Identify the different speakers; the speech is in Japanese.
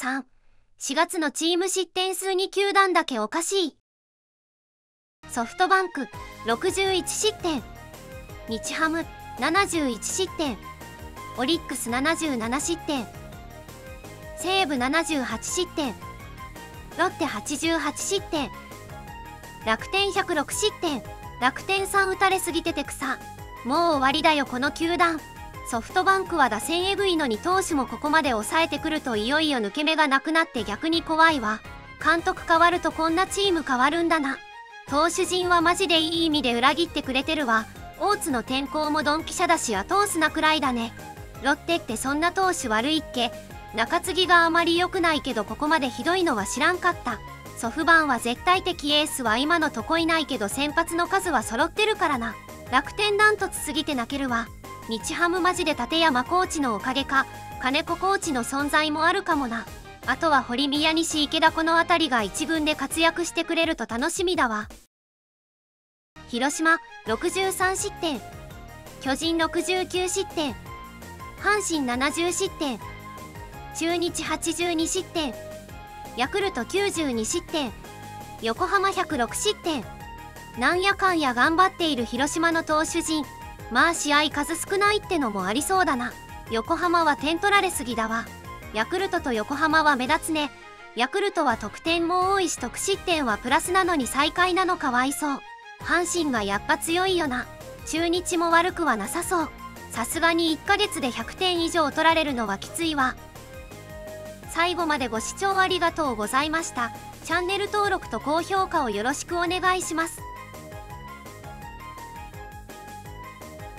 Speaker 1: 3、4月のチーム失点数2球団だけおかしい。ソフトバンク61失点。日ハム71失点。オリックス77失点。西武78失点。ロッテ88失点。楽天106失点。楽天3打たれすぎてて草。もう終わりだよこの球団。ソフトバンクは打線エグいのに投手もここまで抑えてくるといよいよ抜け目がなくなって逆に怖いわ。監督変わるとこんなチーム変わるんだな。投手陣はマジでいい意味で裏切ってくれてるわ。大津の天候もドンピシャだし後押すなくらいだね。ロッテってそんな投手悪いっけ？中継ぎがあまり良くないけどここまでひどいのは知らんかった。ソフバンは絶対的エースは今のとこいないけど先発の数は揃ってるからな。楽天ダントツすぎて泣けるわ。日ハムマジで立山コーチのおかげか金子コーチの存在もあるかもな。あとは堀宮西池田この辺りが1軍で活躍してくれると楽しみだわ。広島63失点。巨人69失点。阪神70失点。中日82失点。ヤクルト92失点。横浜106失点。なんやかんや頑張っている広島の投手陣。まあ試合数少ないってのもありそうだな。横浜は点取られすぎだわ。ヤクルトと横浜は目立つね。ヤクルトは得点も多いし得失点はプラスなのに最下位なのかわいそう。阪神がやっぱ強いよな。中日も悪くはなさそう。さすがに1ヶ月で100点以上取られるのはきついわ。最後までご視聴ありがとうございました。チャンネル登録と高評価をよろしくお願いします。